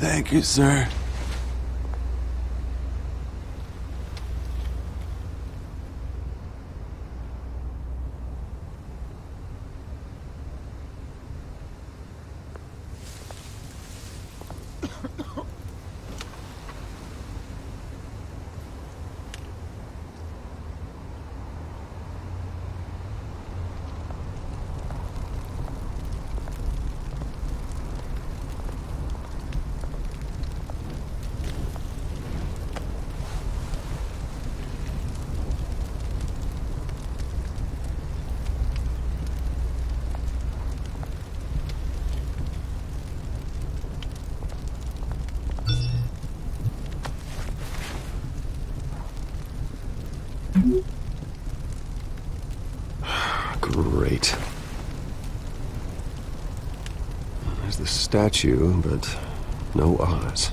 Thank you, sir. Great. There's the statue, but no Oz.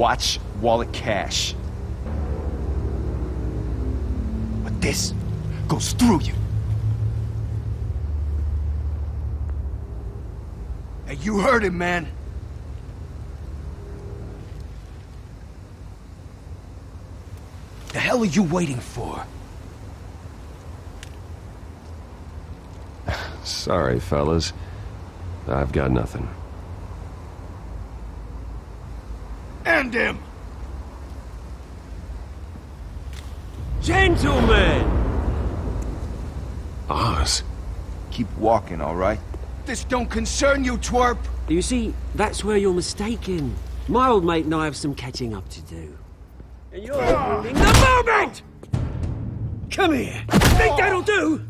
Watch wallet cash. But this goes through you. Hey, you heard him, man. The hell are you waiting for? Sorry, fellas. I've got nothing. End him! Gentlemen! Oz? Keep walking, all right? This don't concern you, twerp! You see, that's where you're mistaken. My old mate and I have some catching up to do. Ah! And you're ruining the moment! Come here! Think that'll do?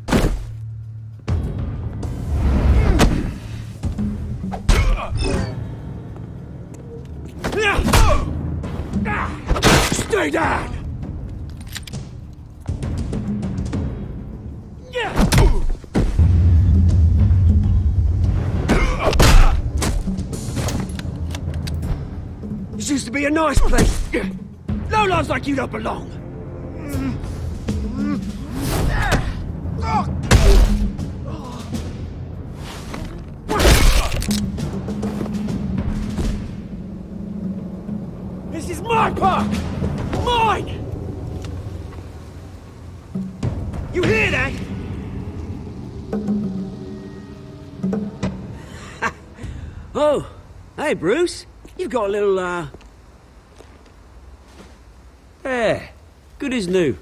Stay down! This used to be a nice place. Lowlifes like you don't belong. This is my park! Hey, Bruce. You've got a little, uh... Yeah, good as new.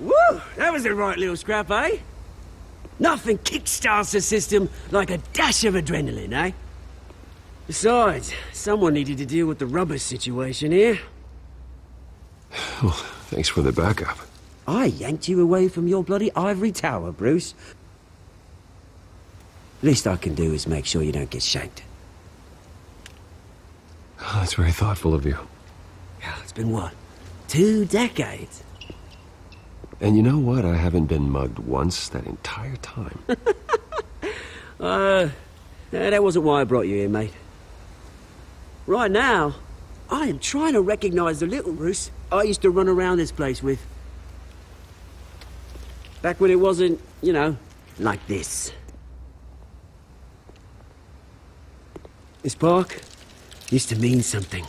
Woo! That was a right little scrap, eh? Nothing kickstarts the system like a dash of adrenaline, eh? Besides, someone needed to deal with the rubber situation here. Well, thanks for the backup. I yanked you away from your bloody ivory tower, Bruce. Least I can do is make sure you don't get shanked. Oh, that's very thoughtful of you. Yeah, It's been what? Two decades? And you know what? I haven't been mugged once that entire time. Uh, that wasn't why I brought you here, mate. Right now, I am trying to recognize the little Bruce I used to run around this place with. Back when it wasn't, you know, like this. This park used to mean something.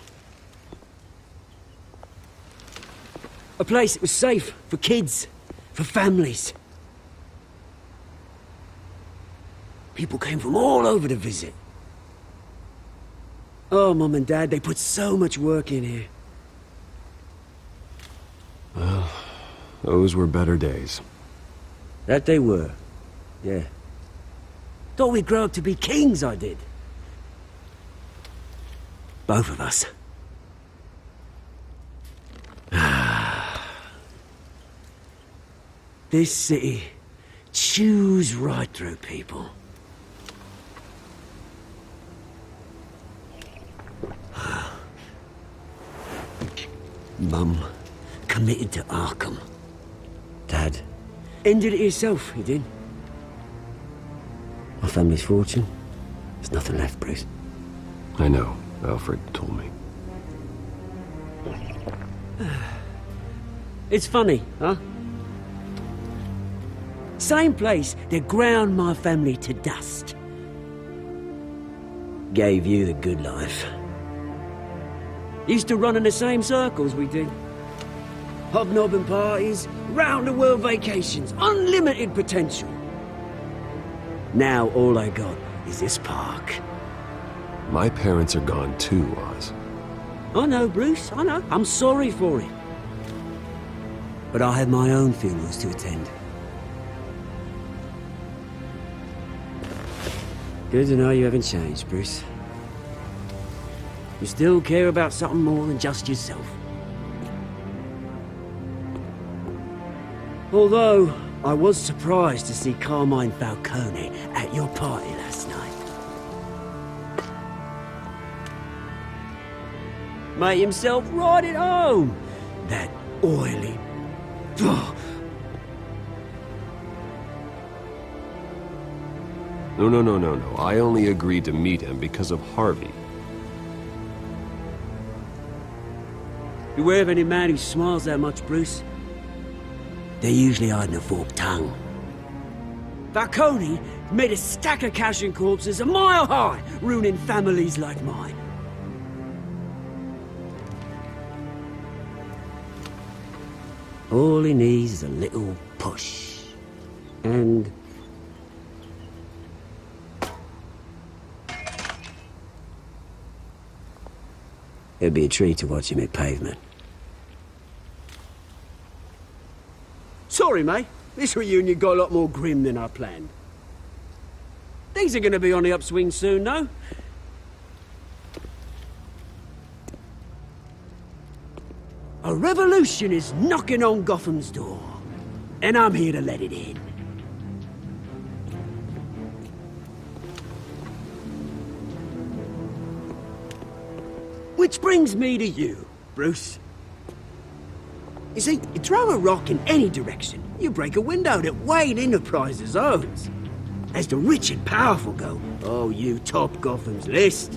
A place that was safe for kids, for families. People came from all over to visit. Oh, Mum and Dad, they put so much work in here. Well, those were better days. That they were. Yeah. Thought we'd grow up to be kings, I did. Both of us. Ah. this city chews right through people. Mum committed to Arkham. Dad ended it himself, he did. My family's fortune. There's nothing left, Bruce. I know. Alfred told me. It's funny, huh? Same place that ground my family to dust. Gave you the good life. Used to run in the same circles we did. Hobnobbing parties, round the world vacations, unlimited potential. Now all I got is this park. My parents are gone too, Oz. I know, Bruce, I know. I'm sorry for it. But I have my own funerals to attend. Good to know you haven't changed, Bruce. You still care about something more than just yourself. Although, I was surprised to see Carmine Falcone at your party last night. Made himself right at home. That oily... No, no, no, no, no. I only agreed to meet him because of Harvey. Beware of any man who smiles that much, Bruce. They're usually hiding a forked tongue. Falcone made a stack of cash and corpses a mile high, ruining families like mine. All he needs is a little push. And... It'd be a treat to watch him hit pavement. Sorry, mate. This reunion got a lot more grim than I planned. Things are gonna be on the upswing soon, though. Revolution is knocking on Gotham's door. And I'm here to let it in. Which brings me to you, Bruce. You see, you throw a rock in any direction, you break a window that Wayne Enterprises owns. As the rich and powerful go, oh, you top Gotham's list.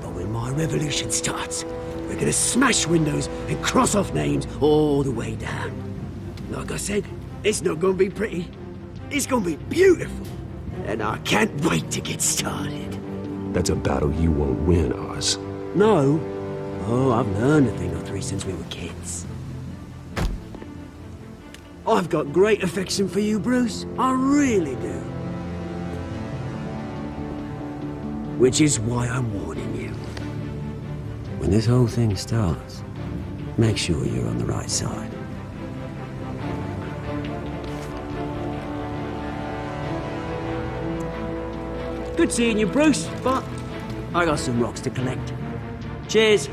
But when my revolution starts, we're gonna smash windows and cross off names all the way down. Like I said, it's not gonna be pretty. It's gonna be beautiful. And I can't wait to get started. That's a battle you won't win, Oz. No. Oh, I've learned a thing or three since we were kids. I've got great affection for you, Bruce. I really do. Which is why I'm warning you. When this whole thing starts, make sure you're on the right side. Good seeing you, Bruce, but I got some rocks to collect. Cheers.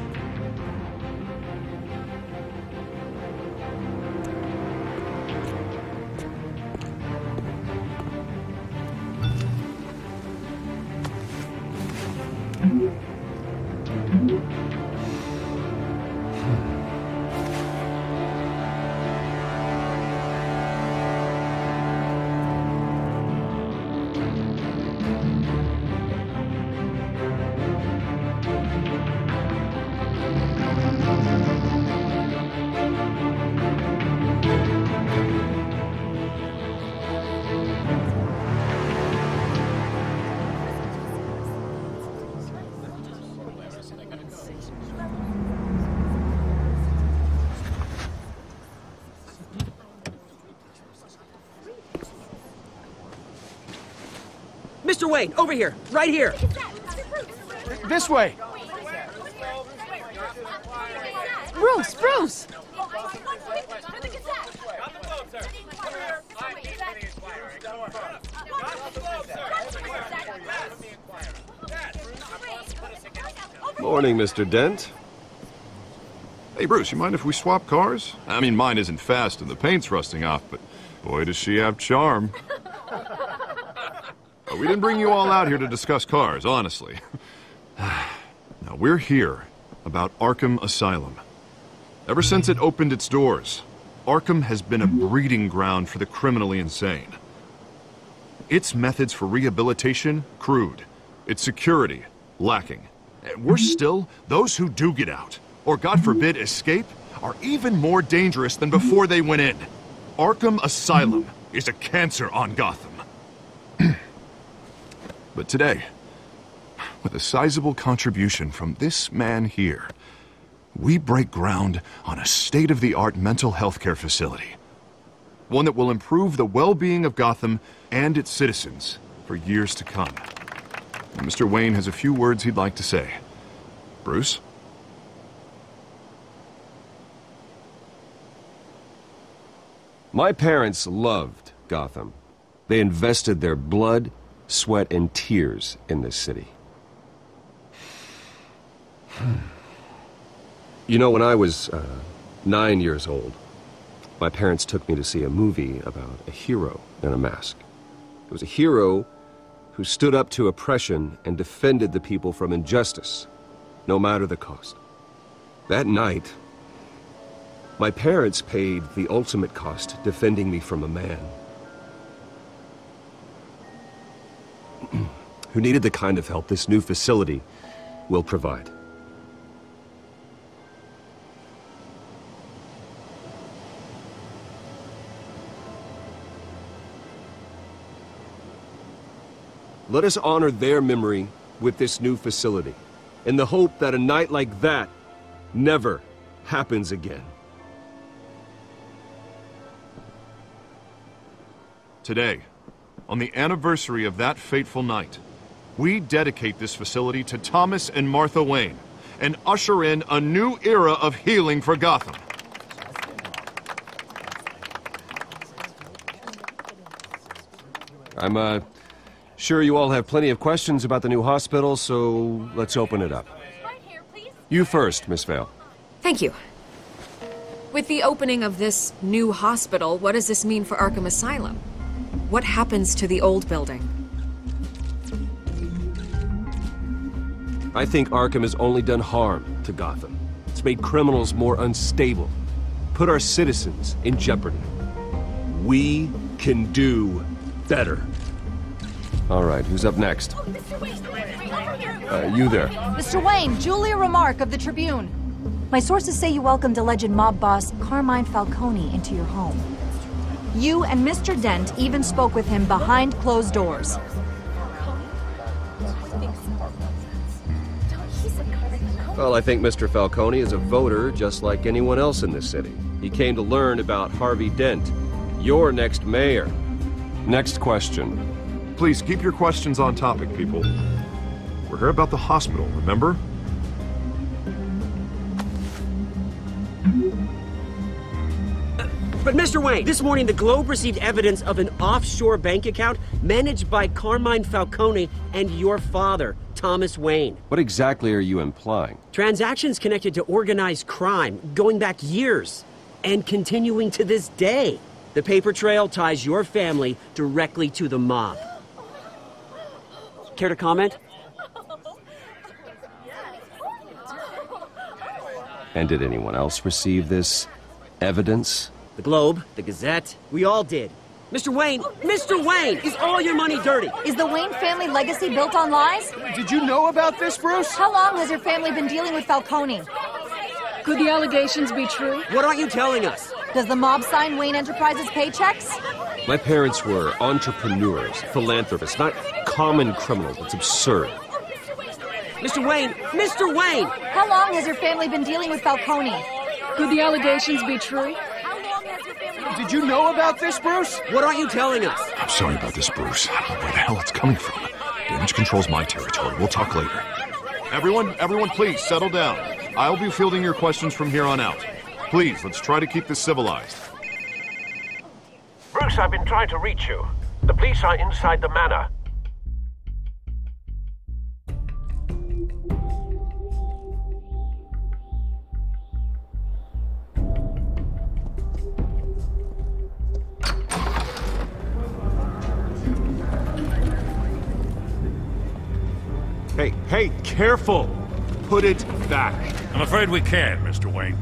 Mr. Wayne, over here, right here. This way! Bruce, Bruce! Morning, Mr. Dent. Hey, Bruce, you mind if we swap cars? I mean, mine isn't fast and the paint's rusting off, but boy, does she have charm. We didn't bring you all out here to discuss cars, honestly. now, we're here about Arkham Asylum. Ever since it opened its doors, Arkham has been a breeding ground for the criminally insane. Its methods for rehabilitation, crude. Its security, lacking. And worse still, those who do get out, or God forbid escape, are even more dangerous than before they went in. Arkham Asylum is a cancer on Gotham. but today, with a sizable contribution from this man here, we break ground on a state-of-the-art mental health care facility. One that will improve the well-being of Gotham and its citizens for years to come. Mr. Wayne has a few words he'd like to say. Bruce? My parents loved Gotham. They invested their blood, sweat, and tears in this city. You know, when I was uh, nine years old, my parents took me to see a movie about a hero in a mask. It was a hero who stood up to oppression and defended the people from injustice, no matter the cost. That night, my parents paid the ultimate cost defending me from a man who needed the kind of help this new facility will provide. Let us honor their memory with this new facility, in the hope that a night like that never happens again. Today, on the anniversary of that fateful night, we dedicate this facility to Thomas and Martha Wayne and usher in a new era of healing for Gotham. I'm, uh, sure you all have plenty of questions about the new hospital, so let's open it up. You first, Miss Vale. Thank you. With the opening of this new hospital, what does this mean for Arkham Asylum? What happens to the old building? I think Arkham has only done harm to Gotham. It's made criminals more unstable, put our citizens in jeopardy. We can do better. All right, who's up next? Uh, you there. Mr. Wayne, Julia Remark of the Tribune. My sources say you welcomed alleged mob boss Carmine Falcone into your home. You and Mr. Dent even spoke with him behind closed doors. Well, I think Mr. Falcone is a voter just like anyone else in this city. He came to learn about Harvey Dent, your next mayor. Next question. Please keep your questions on topic, people. We're here about the hospital, remember? Mr. Wayne, this morning the Globe received evidence of an offshore bank account managed by Carmine Falcone and your father, Thomas Wayne. What exactly are you implying? Transactions connected to organized crime going back years and continuing to this day. The paper trail ties your family directly to the mob. Care to comment? And did anyone else receive this evidence? The Globe, the Gazette, we all did. Mr. Wayne, Mr. Wayne, is all your money dirty? Is the Wayne family legacy built on lies? Did you know about this, Bruce? How long has your family been dealing with Falcone? Could the allegations be true? What aren't you telling us? Does the mob sign Wayne Enterprises paychecks? My parents were entrepreneurs, philanthropists, not common criminals. It's absurd. Mr. Wayne, Mr. Wayne! How long has your family been dealing with Falcone? Could the allegations be true? Did you know about this, Bruce? What aren't you telling us? I'm sorry about this, Bruce. I don't know where the hell it's coming from. Damage control's my territory. We'll talk later. Everyone, everyone, please settle down. I'll be fielding your questions from here on out. Please, let's try to keep this civilized. Bruce, I've been trying to reach you. The police are inside the manor. Hey, hey, careful! Put it back. I'm afraid we can't, Mr. Wayne.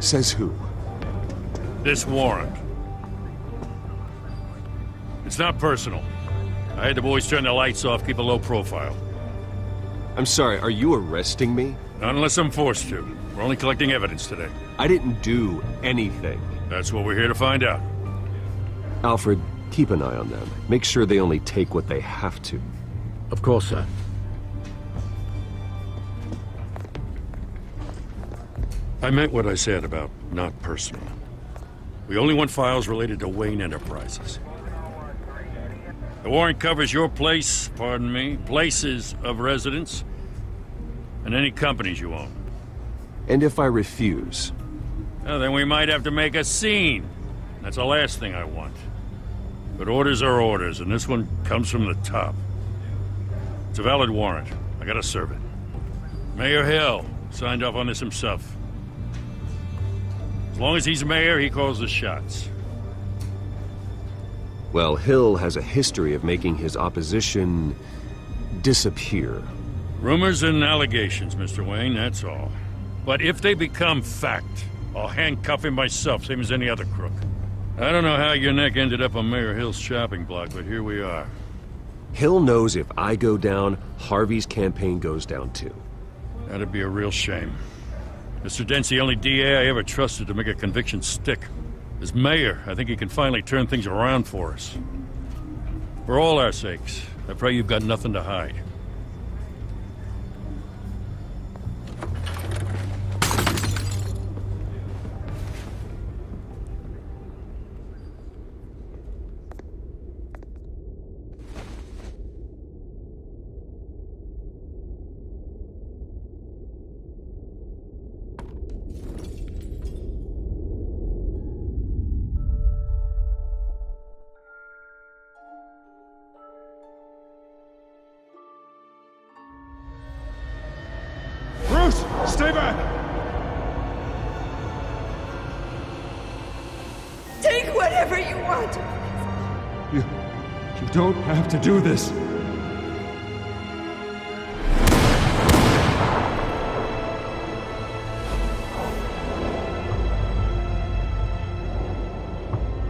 Says who? This warrant. It's not personal. I had the boys turn the lights off, keep a low profile. I'm sorry, are you arresting me? Not unless I'm forced to. We're only collecting evidence today. I didn't do anything. That's what we're here to find out. Alfred, keep an eye on them. Make sure they only take what they have to. Of course, sir. I meant what I said about not personal. We only want files related to Wayne Enterprises. The warrant covers your place, pardon me, places of residence, and any companies you own. And if I refuse? Well, then we might have to make a scene. That's the last thing I want. But orders are orders, and this one comes from the top. It's a valid warrant. I gotta serve it. Mayor Hill signed off on this himself. As long as he's mayor, he calls the shots. Well, Hill has a history of making his opposition disappear. Rumors and allegations, Mr. Wayne, that's all. But if they become fact, I'll handcuff him myself, same as any other crook. I don't know how your neck ended up on Mayor Hill's shopping block, but here we are. Hill knows if I go down, Harvey's campaign goes down too. That'd be a real shame. Mr. Dent's the only DA I ever trusted to make a conviction stick. As mayor, I think he can finally turn things around for us. For all our sakes, I pray you've got nothing to hide. Have to do this.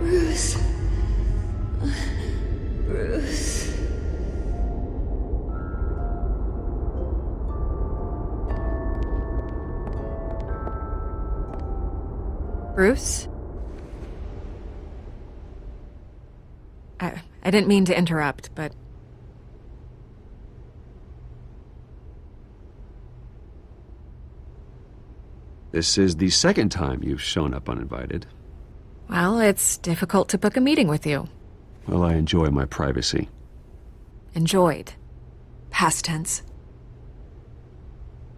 Bruce. Bruce. Bruce? I, I didn't mean to interrupt, but This is the second time you've shown up uninvited. well, it's difficult to book a meeting with you. Well, I enjoy my privacy. Enjoyed. Past tense.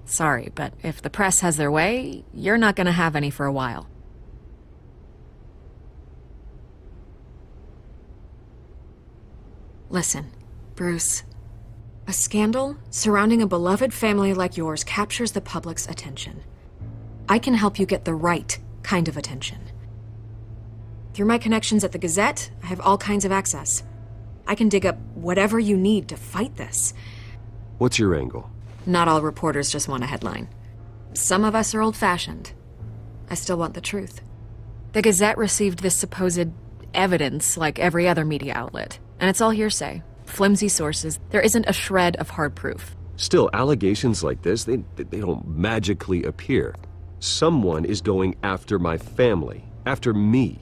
Sorry, but if the press has their way, you're not gonna have any for a while. Listen, Bruce. A scandal surrounding a beloved family like yours captures the public's attention. I can help you get the right kind of attention. Through my connections at the Gazette, I have all kinds of access. I can dig up whatever you need to fight this. What's your angle? Not all reporters just want a headline. Some of us are old fashioned. I still want the truth. The Gazette received this supposed evidence like every other media outlet, and it's all hearsay. Flimsy sources. There isn't a shred of hard proof. Still, allegations like this, they, they don't magically appear. Someone is going after my family, after me.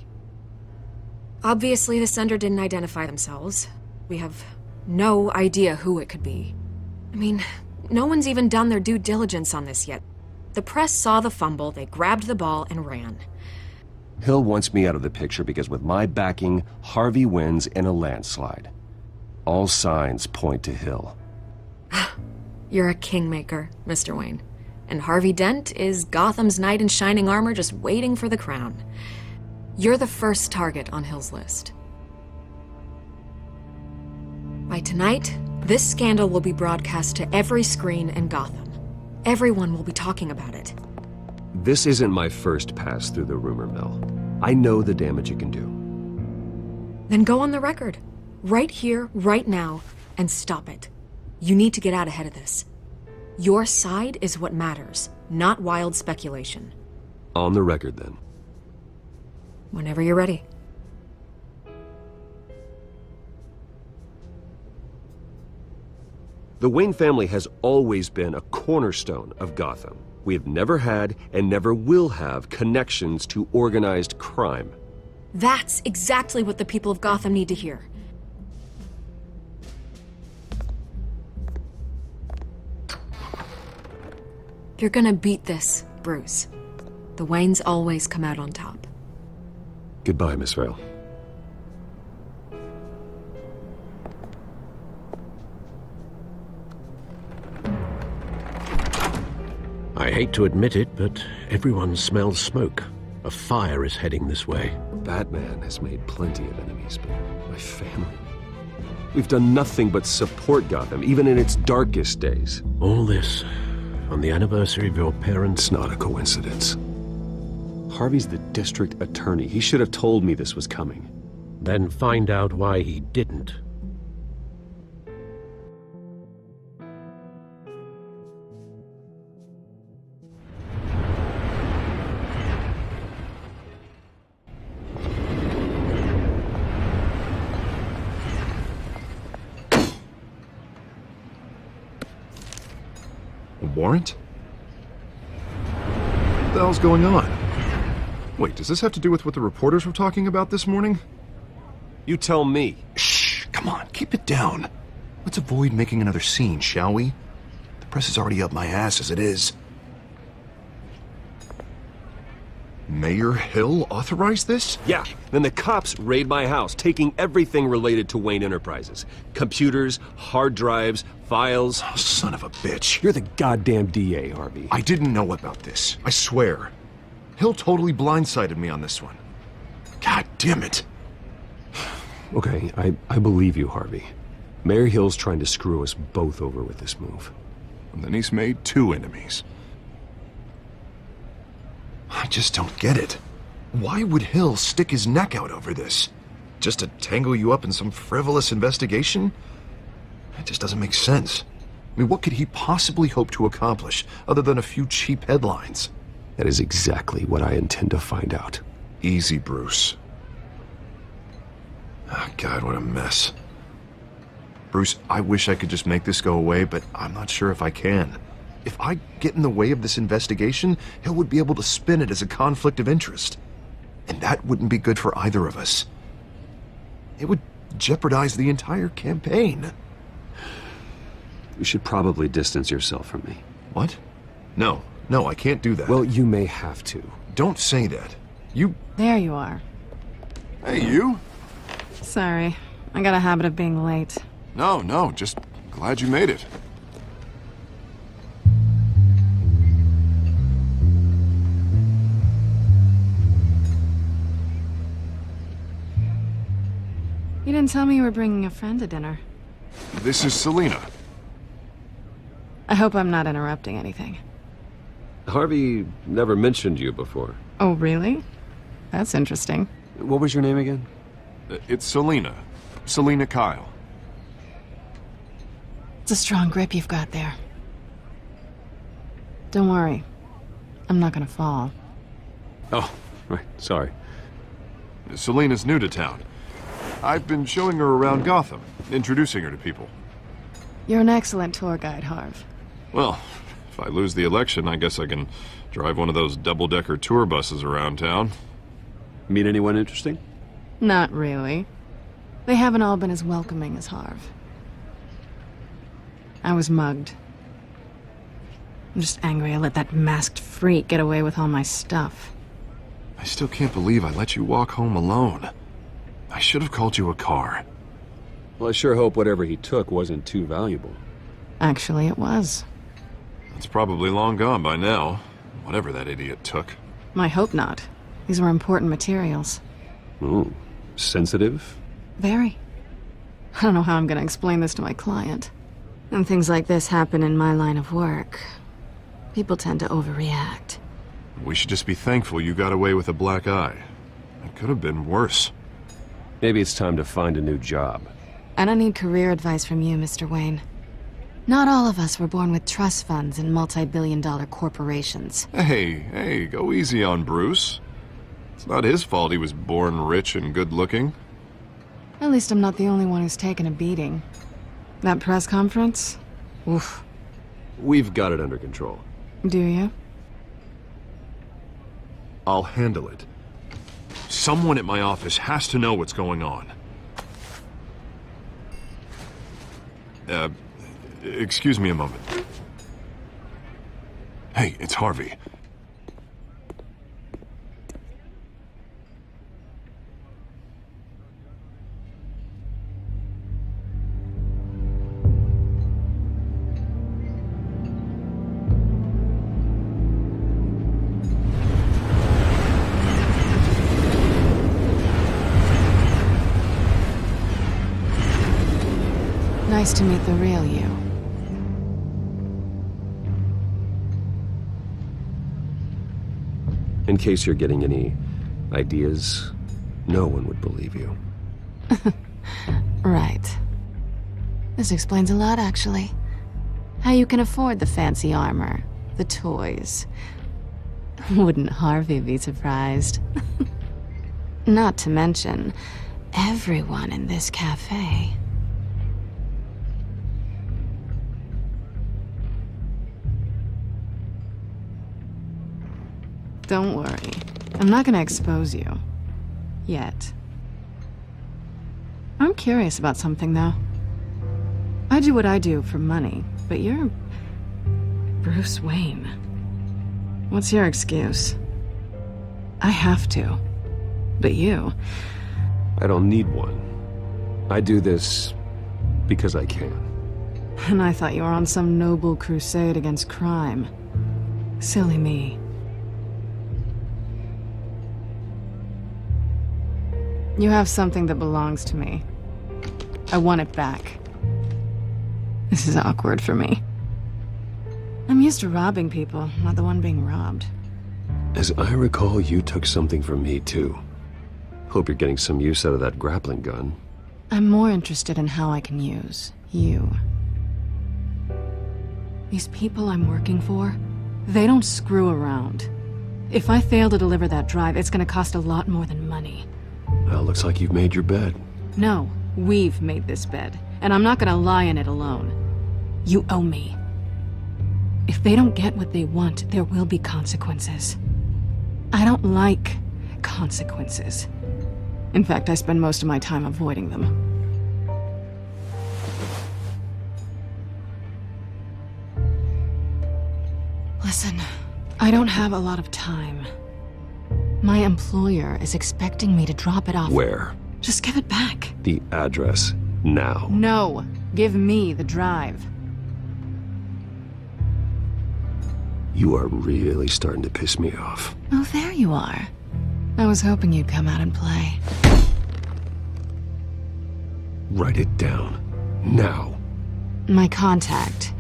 Obviously, the sender didn't identify themselves. We have no idea who it could be. I mean, no one's even done their due diligence on this yet. The press saw the fumble, they grabbed the ball and ran. Hill wants me out of the picture because with my backing, Harvey wins in a landslide. All signs point to Hill. You're a kingmaker, Mr. Wayne. And Harvey Dent is Gotham's knight in shining armor just waiting for the crown. You're the first target on Hill's list. By tonight, this scandal will be broadcast to every screen in Gotham. Everyone will be talking about it. This isn't my first pass through the rumor mill. I know the damage it can do. Then go on the record. Right here, right now, and stop it. You need to get out ahead of this. Your side is what matters, not wild speculation. On the record, then. Whenever you're ready. The Wayne family has always been a cornerstone of Gotham. We have never had and never will have connections to organized crime. That's exactly what the people of Gotham need to hear. You're gonna beat this, Bruce. The Waynes always come out on top. Goodbye, Miss Vale. I hate to admit it, but everyone smells smoke. A fire is heading this way. Batman has made plenty of enemies, but my family. We've done nothing but support Gotham, even in its darkest days. All this on the anniversary of your parents' It's not a coincidence. Harvey's the district attorney. He should have told me this was coming. Then find out why he didn't. Warrant? What the hell's going on? Wait, does this have to do with what the reporters were talking about this morning? You tell me. Shh, come on, keep it down. Let's avoid making another scene, shall we? The press is already up my ass as it is. Mayor Hill authorized this? Yeah, then the cops raid my house, taking everything related to Wayne Enterprises computers, hard drives, files. Oh, son of a bitch. You're the goddamn DA, Harvey. I didn't know about this. I swear. Hill totally blindsided me on this one. God damn it. Okay, I, I believe you, Harvey. Mayor Hill's trying to screw us both over with this move. And then he's made two enemies. I just don't get it. Why would Hill stick his neck out over this? Just to tangle you up in some frivolous investigation? It just doesn't make sense. I mean, what could he possibly hope to accomplish other than a few cheap headlines? That is exactly what I intend to find out. Easy, Bruce. Oh, God, what a mess. Bruce, I wish I could just make this go away, but I'm not sure if I can. If I get in the way of this investigation, Hill would be able to spin it as a conflict of interest. And that wouldn't be good for either of us. It would jeopardize the entire campaign. You should probably distance yourself from me. What? No, no, I can't do that. Well, you may have to. Don't say that. You. There you are. Hey, you? Sorry. I got a habit of being late. No, no, just glad you made it. You didn't tell me you were bringing a friend to dinner. This is Selina. I hope I'm not interrupting anything. Harvey never mentioned you before. Oh, really? That's interesting. What was your name again? Uh, It's Selina. Selina Kyle. It's a strong grip you've got there. Don't worry. I'm not gonna fall. Oh, right. Sorry. Selina's new to town. I've been showing her around Gotham, introducing her to people. You're an excellent tour guide, Harv. Well, if I lose the election, I guess I can drive one of those double-decker tour buses around town. Meet anyone interesting? Not really. They haven't all been as welcoming as Harv. I was mugged. I'm just angry I let that masked freak get away with all my stuff. I still can't believe I let you walk home alone. I should have called you a car. Well, I sure hope whatever he took wasn't too valuable. Actually, it was. It's probably long gone by now, whatever that idiot took. I hope not. These were important materials. Ooh, sensitive? Very. I don't know how I'm gonna explain this to my client. When things like this happen in my line of work, people tend to overreact. We should just be thankful you got away with a black eye. It could have been worse. Maybe it's time to find a new job. I don't need career advice from you, Mr. Wayne. Not all of us were born with trust funds and multi-billion dollar corporations. Hey, hey, go easy on Bruce. It's not his fault he was born rich and good-looking. At least I'm not the only one who's taken a beating. That press conference? Oof. We've got it under control. Do you? I'll handle it. Someone at my office has to know what's going on. Uh, excuse me a moment. Hey, it's Harvey. Nice to meet the real you. In case you're getting any ideas, no one would believe you. Right. This explains a lot, actually. How you can afford the fancy armor, the toys. Wouldn't Harvey be surprised? Not to mention, everyone in this cafe. Don't worry. I'm not gonna expose you. Yet. I'm curious about something, though. I do what I do for money, but you're... Bruce Wayne. What's your excuse? I have to. But you... I don't need one. I do this because I can. And I thought you were on some noble crusade against crime. Silly me. You have something that belongs to me. I want it back. This is awkward for me. I'm used to robbing people, not the one being robbed. As I recall, you took something from me, too. Hope you're getting some use out of that grappling gun. I'm more interested in how I can use you. These people I'm working for, they don't screw around. If I fail to deliver that drive, it's gonna cost a lot more than money. Well, looks like you've made your bed. No, we've made this bed, and I'm not gonna lie in it alone. You owe me. If they don't get what they want, there will be consequences. I don't like consequences. In fact, I spend most of my time avoiding them. Listen, I don't have a lot of time. My employer is expecting me to drop it off. Where? Just give it back. The address. Now. No, give me the drive. You are really starting to piss me off. Oh, there you are. I was hoping you'd come out and play. Write it down. Now. My contact.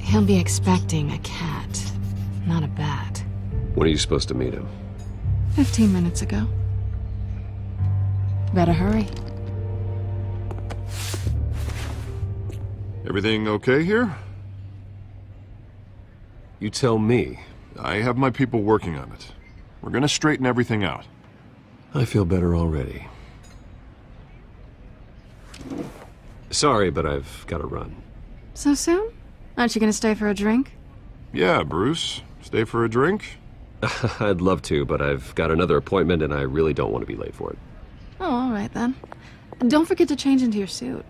He'll be expecting a cat, not a bat. When are you supposed to meet him? Fifteen minutes ago. Better hurry. Everything okay here? You tell me. I have my people working on it. We're gonna straighten everything out. I feel better already. Sorry, but I've got to run. So soon? Aren't you gonna stay for a drink? Yeah, Bruce. Stay for a drink? I'd love to, but I've got another appointment and I really don't want to be late for it. Oh, all right then. Don't forget to change into your suit.